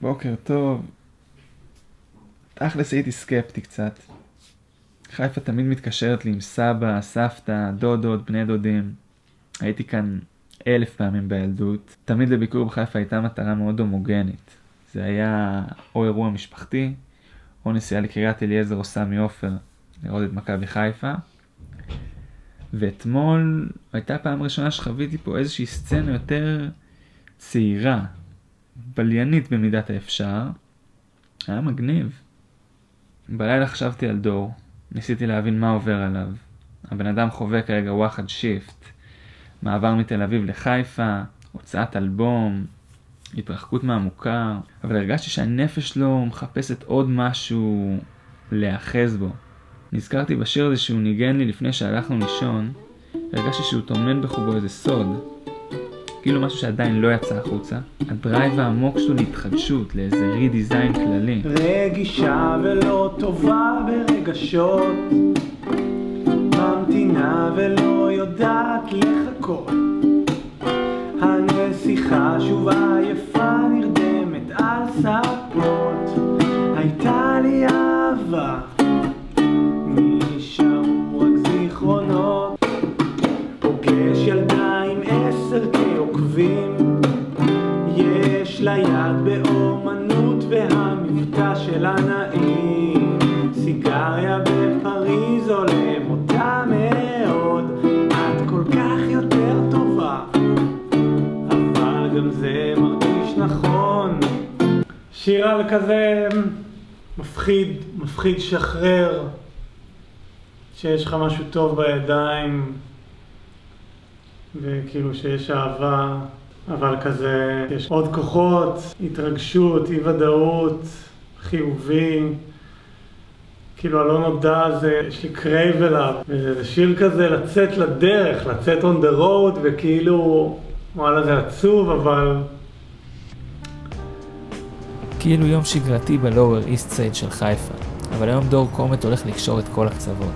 בוקר טוב. תכלס הייתי סקפטי קצת. חיפה תמיד מתקשרת לי עם סבא, סבתא, דודות, בני דודים. הייתי כאן אלף פעמים בילדות. תמיד לביקור בחיפה הייתה מטרה מאוד הומוגנית. זה היה או אירוע משפחתי, או נסיעה לקריית אליעזר או סמי עופר לראות את מכבי חיפה. ואתמול הייתה פעם ראשונה שחוויתי פה איזושהי סצנה יותר צעירה, בליינית במידת האפשר. היה מגניב. בלילה חשבתי על דור, ניסיתי להבין מה עובר עליו. הבן אדם חווה כרגע וואחד שיפט, מעבר מתל אביב לחיפה, הוצאת אלבום, התרחקות מהמוכר, אבל הרגשתי שהנפש שלו מחפשת עוד משהו להיאחז בו. נזכרתי בשיר הזה שהוא ניגן לי לפני שהלכנו לישון, הרגשתי שהוא טומן בחובו איזה סוד, כאילו משהו שעדיין לא יצא החוצה. הדרייב העמוק שלו להתחדשות, לאיזה רידיזיין כללי. רגישה ולא טובה ברגשות, ממתינה ולא יודעת לחכות. הנסיכה שוב עייפה נרדמת על ספות, כזה מפחיד, מפחיד לשחרר, שיש לך משהו טוב בידיים. וכאילו שיש אהבה, אבל כזה, יש עוד כוחות, התרגשות, אי ודאות, חיובי. כאילו הלא נודע זה, יש לי crave אליו. וזה שיר כזה לצאת לדרך, לצאת on the road, וכאילו, וואלה זה עצוב, אבל... כאילו יום שגרתי בלואוור איסט סייד של חיפה, אבל היום דור קומט הולך לקשור את כל הקצוות.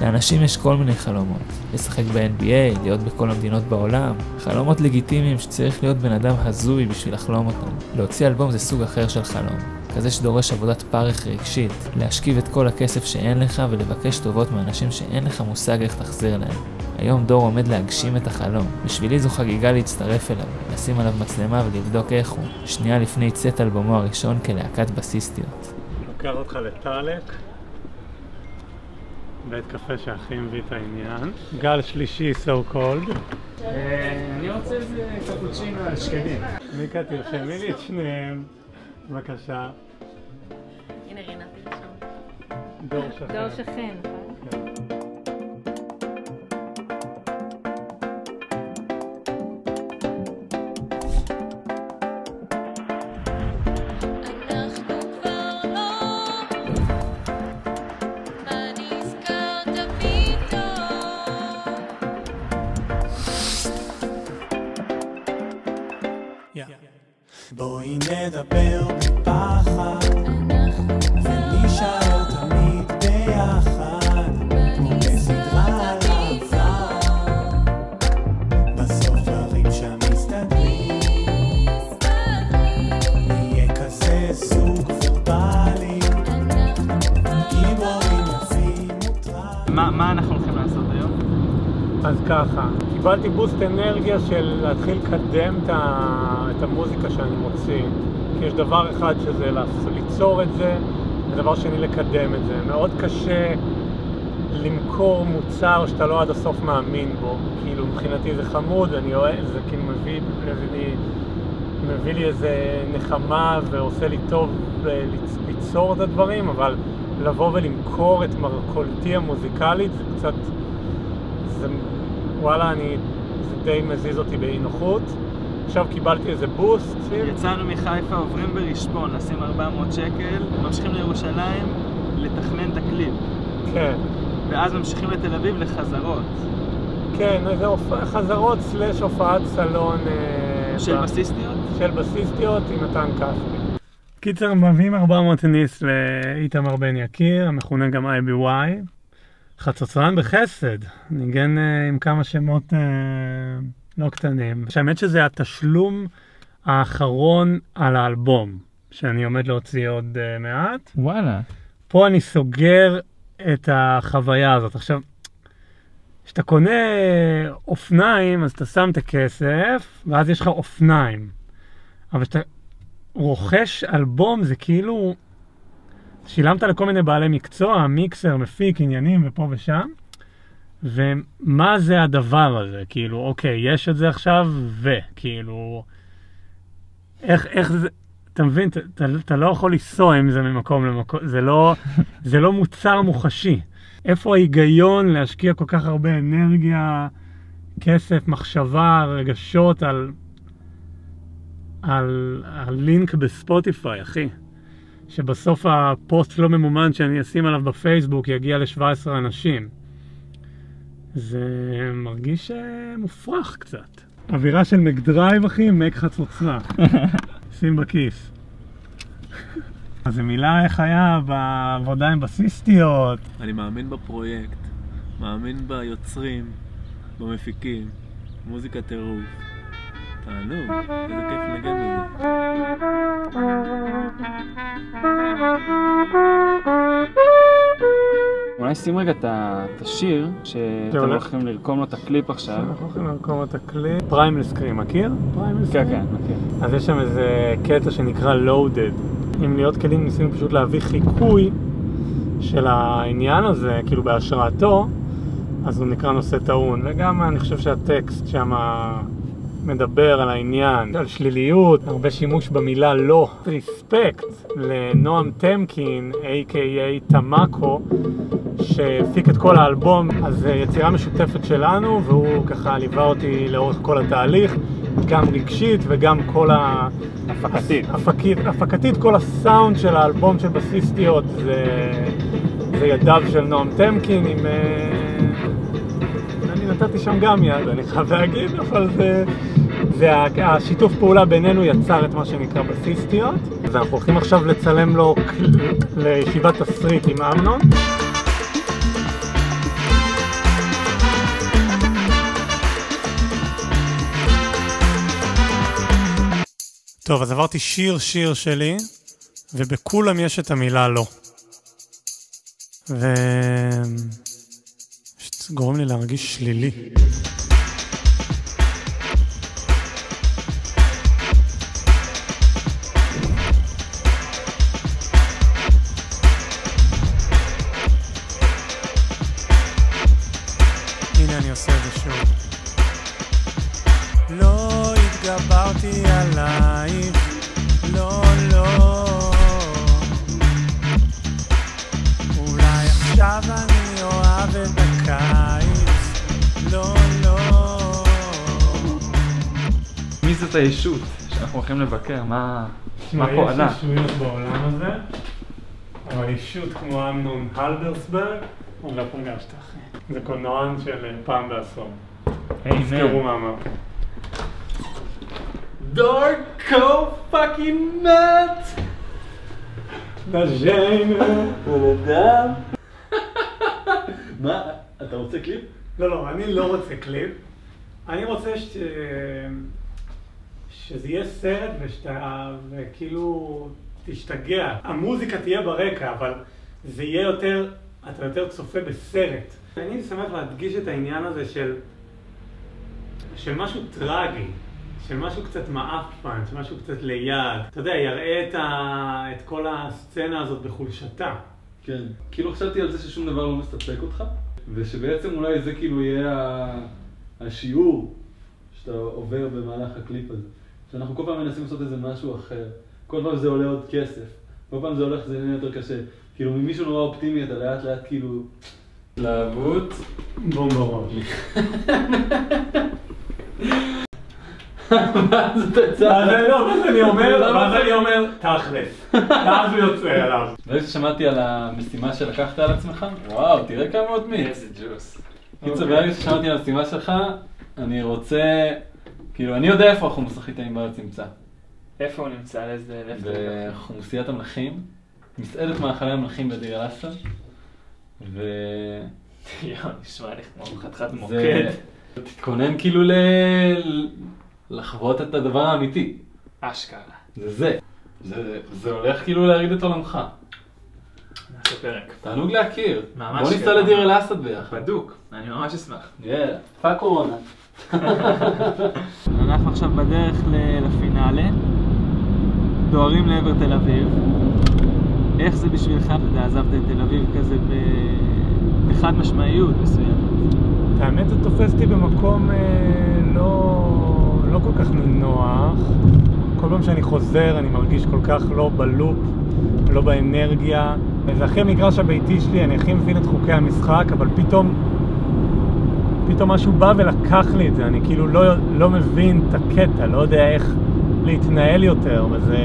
לאנשים יש כל מיני חלומות, לשחק ב-NBA, להיות בכל המדינות בעולם, חלומות לגיטימיים שצריך להיות בן אדם הזוי בשביל לחלום אותם. להוציא אלבום זה סוג אחר של חלום, כזה שדורש עבודת פרך רגשית, להשכיב את כל הכסף שאין לך ולבקש טובות מאנשים שאין לך מושג איך תחזיר להם. היום דור עומד להגשים את החלום. בשבילי זו חגיגה להצטרף אליו, לשים עליו מצלמה ולבדוק איך הוא, שנייה לפני צאת אלבומו הראשון כלהקת בסיסטיות. לוקח אותך לטאלק, בית קפה שהכי מביא את העניין. גל שלישי, so called. אני רוצה איזה קפוצ'ינו על שקדים. מיקה, תרשמי לי את שניהם, בבקשה. דור שכן. אז ככה, קיבלתי בוסט אנרגיה של להתחיל לקדם את, המוזיקה שאני מוציא. כי יש דבר אחד שזה ליצור את זה, ודבר שני לקדם את זה. מאוד קשה למכור מוצר שאתה לא עד הסוף מאמין בו. כאילו, מבחינתי זה חמוד, אני אוהב, זה כאילו מביא, מביא, לי, מביא לי איזה נחמה ועושה לי טוב אה, ליצ- ליצור את הדברים, אבל לבוא ולמכור את מרכולתי המוזיקלית זה קצת... זה, וואלה, אני, זה די מזיז אותי באי נוחות. עכשיו קיבלתי איזה בוסט. יצאנו מחיפה, עוברים ברשפון, לשים 400 שקל, ממשיכים לירושלים לתכנן את הקליפ, כן, ואז ממשיכים לתל אביב לחזרות. כן, איזה הופ... חזרות סלאש הופעת סלון. אה, של ב- בסיסטיות? של בסיסטיות עם מתן כספי. קיצר, מביאים 400 ניס לאיתמר בן יקיר, המכונה גם IBY. חצוצרן בחסד, ניגן אה, עם כמה שמות אה, לא קטנים. האמת שזה התשלום האחרון על האלבום, שאני עומד להוציא עוד uh, מעט. וואלה. פה אני סוגר את החוויה הזאת. עכשיו, כשאתה קונה אופניים, אז אתה שם את הכסף, ואז יש לך אופניים. אבל כשאתה רוכש אלבום, זה כאילו... שילמת לכל מיני בעלי מקצוע, מיקסר, מפיק, עניינים ופה ושם, ומה זה הדבר הזה? כאילו, אוקיי, יש את זה עכשיו, וכאילו... איך, איך זה... אתה מבין, אתה, לא יכול לנסוע עם זה ממקום למקום, זה לא, זה לא מוצר מוחשי. איפה ההיגיון להשקיע כל כך הרבה אנרגיה, כסף, מחשבה, רגשות על, על, על לינק בספוטיפיי, אחי? שבסוף הפוסט לא ממומן שאני אשים עליו בפייסבוק יגיע ל-17 אנשים. זה מרגיש אה, מופרך קצת. אווירה של מקדרייב, אחי, מק חצוצרה. שים בכיס. אז זה מילה איך היה בעבודה עם בסיסטיות. אני מאמין בפרויקט, מאמין ביוצרים, במפיקים, מוזיקה טירוף. תענוג, איזה כיף לנגן בזה. אולי שים רגע את השיר, שאתם. הולכים לרקום לו את הקליפ עכשיו. אנחנו הולכים לרקום את הקליפ. Primal Scream, מכיר? Primal Scream כן, כן, מכיר. אז יש שם איזה קטע שנקרא loaded. עם להיות כלים ניסינו פשוט להביא חיקוי של העניין הזה, כאילו בהשראתו, אז הוא נקרא נושא טעון. וגם אני חושב שהטקסט שם מדבר על העניין, על שליליות, הרבה שימוש במילה לא. ריספקט לנועם טמקין, a.k.a תמאקו, שהפיק את כל האלבום, אז זו יצירה משותפת שלנו, והוא ככה ליווה אותי לאורך כל התהליך, גם רגשית וגם כל ה... הפקתית. הפקית, הפקתית, כל הסאונד של האלבום של בסיסטיות זה, זה ידיו של נועם טמקין עם... אה, אני נתתי שם גם יד, אני חייב להגיד, אבל זה... זה השיתוף פעולה בינינו יצר את מה שנקרא בסיסטיות. אז אנחנו הולכים עכשיו לצלם לו לישיבת תסריט עם אמנון. טוב, אז עברתי שיר שיר שלי, ובכולם יש את המילה לא. ו... גורם לי להרגיש שלילי. הנה אני עושה את זה שוב. לא התגברתי עלייך, לא, לא. אולי עכשיו אני אוהב את הקיץ, לא, לא. מי זאת הישות שאנחנו הולכים לבקר? מה מה יש פועלה? ישויות בעולם הזה, אבל ישות כמו אמנון הלברסברג, עוד לא פגשת אחי. זה קולנוען של פעם בעשור. תזכרו מה אמר. דורקו פאקינג נאט! נז'יינה. בן אדם! מה? אתה רוצה קליפ? לא, לא, אני לא רוצה קליפ. אני רוצה ש... שזה יהיה סרט ושאתה, וכאילו, תשתגע. המוזיקה תהיה ברקע, אבל זה יהיה יותר, אתה יותר צופה בסרט. אני שמח להדגיש את העניין הזה של, של משהו טרגי, של משהו קצת מעפן, של משהו קצת ליד. אתה יודע, יראה את, ה... את כל הסצנה הזאת בחולשתה. כן, כאילו חשבתי על זה ששום דבר לא מספק אותך, ושבעצם אולי זה כאילו יהיה ה- השיעור שאתה עובר במהלך הקליפ הזה. שאנחנו כל פעם מנסים לעשות איזה משהו אחר, כל פעם זה עולה עוד כסף, כל פעם זה הולך, זה נהיה יותר קשה. כאילו ממישהו נורא אופטימי אתה לאט לאט כאילו... התלהבות. בום בראש. ואז אתה אז יצא. אני לא, ואז אני אומר, ואז אתה- אני אומר, תכלס. ואז הוא יוצא עליו. ברגע ששמעתי על המשימה שלקחת על עצמך, וואו, תראה כמה עוד מיץ. איזה ג'וס. קיצור, אוקיי. ברגע ששמעתי על המשימה שלך, אני רוצה, כאילו, אני יודע איפה החומוס הכי טעים בארץ נמצא. איפה הוא נמצא? על איזה... בחומוסיית המלכים, מסעדת מאכלי המלכים בדיר אל-אסד, ו... יואו, נשמע לי כמו חתיכת. מוקד. תתכונן כאילו ל... לחוות את הדבר האמיתי. אשכרה. זה זה. זה, זה הולך כאילו להרעיד את עולמך. נעשה פרק. תענוג להכיר. ממש בוא ניסע. לדיר אל אסד ביחד. בדוק, אני ממש אשמח. יאללה. fuck קורונה. אנחנו עכשיו בדרך לפינאלה, דוהרים לעבר תל אביב. איך זה בשבילך, אתה יודע, עזבת את תל אביב כזה בחד משמעיות מסוימת. האמת זה תופס אותי במקום אה, לא, לא כל כך נינוח. כל פעם שאני חוזר אני מרגיש כל כך לא בלופ, לא באנרגיה. זה הכי המגרש הביתי שלי, אני הכי מבין את חוקי המשחק, אבל פתאום, פתאום משהו בא ולקח לי את זה. אני כאילו לא, לא מבין את הקטע, לא יודע איך להתנהל יותר, וזה,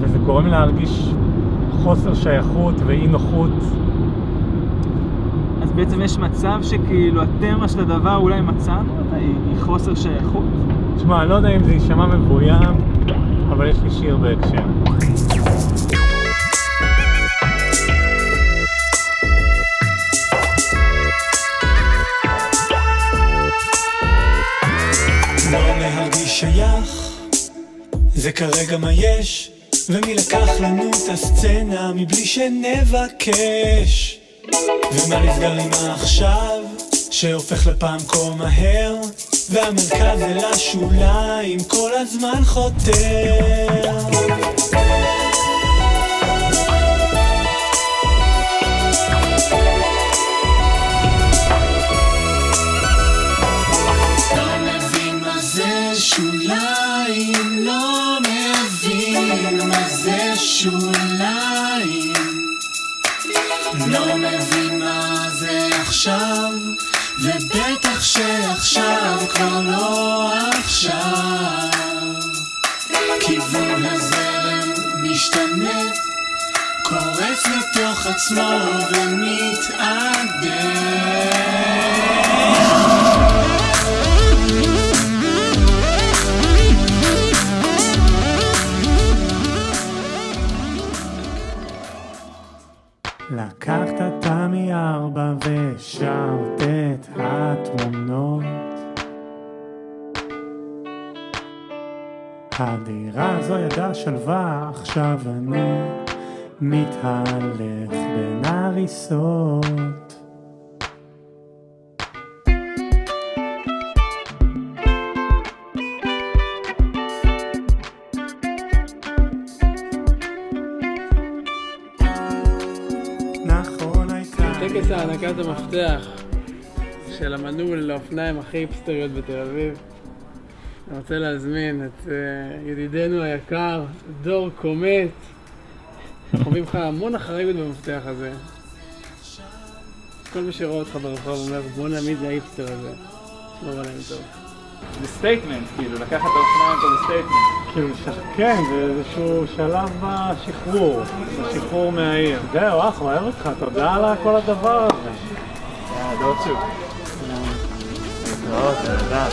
וזה גורם להרגיש חוסר שייכות ואי נוחות. אז בעצם יש מצב שכאילו התמה של הדבר אולי מצאנו היא היא חוסר שייכות. תשמע, אני לא יודע אם זה יישמע מבוים, אבל יש לי שיר בהקשר. לא שייך, זה כרגע מה יש, ומי לקח לנו את הסצנה מבלי שנבקש. ומה נסגר עם העכשיו, שהופך לפעם כה מהר, והמרכז אל השוליים כל הזמן חותר. snowed in מתהלך בין הריסות. נכון. טקס הענקת המפתח של המנעול לאופניים הכי היפסטריות בתל אביב. אני רוצה להזמין את אה, ידידנו היקר, דור קומט. חווים לך המון אחריות במפתח הזה. כל מי שרואה אותך ברחוב אומר, בוא נעמיד להיפסטר הזה. שמור עליהם טוב. זה סטייטמנט, כאילו, לקחת את האופניים פה זה סטייטמנט. כאילו. כן, זה איזשהו שלב בשחרור, בשחרור מהעיר. זהו, אחלה, אוהב אותך, תודה על כל הדבר הזה. יאללה, דוד שוב. להתראות, תודה.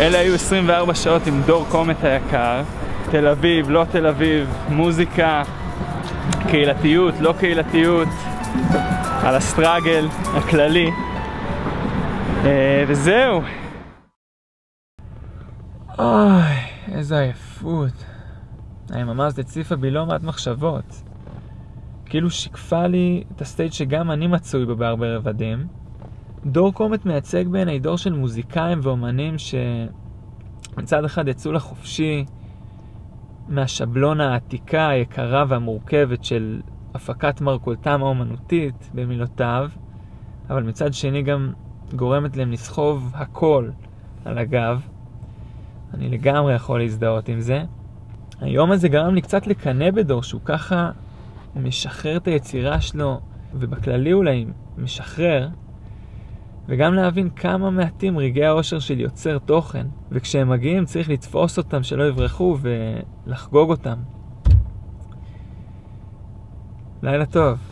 אלה היו 24 שעות עם דור קומט היקר. תל אביב, לא תל אביב, מוזיקה, קהילתיות, לא קהילתיות, על הסטראגל הכללי. אה, וזהו. אוי, איזה עייפות. היממה הזאת הציפה בי לא מעט מחשבות. כאילו שיקפה לי את הסטייג' שגם אני מצוי בו בהרבה רבדים. דור קומט מייצג בעיניי דור של מוזיקאים ואומנים שמצד אחד יצאו לחופשי מהשבלונה העתיקה, היקרה והמורכבת של הפקת מרכולתם האומנותית, במילותיו, אבל מצד שני גם גורמת להם לסחוב הכל על הגב. אני לגמרי יכול להזדהות עם זה. היום הזה גרם לי קצת לקנא בדור שהוא ככה משחרר את היצירה שלו, ובכללי אולי משחרר, וגם להבין כמה מעטים רגעי האושר של יוצר תוכן, וכשהם מגיעים צריך לתפוס אותם שלא יברחו ולחגוג אותם. לילה טוב.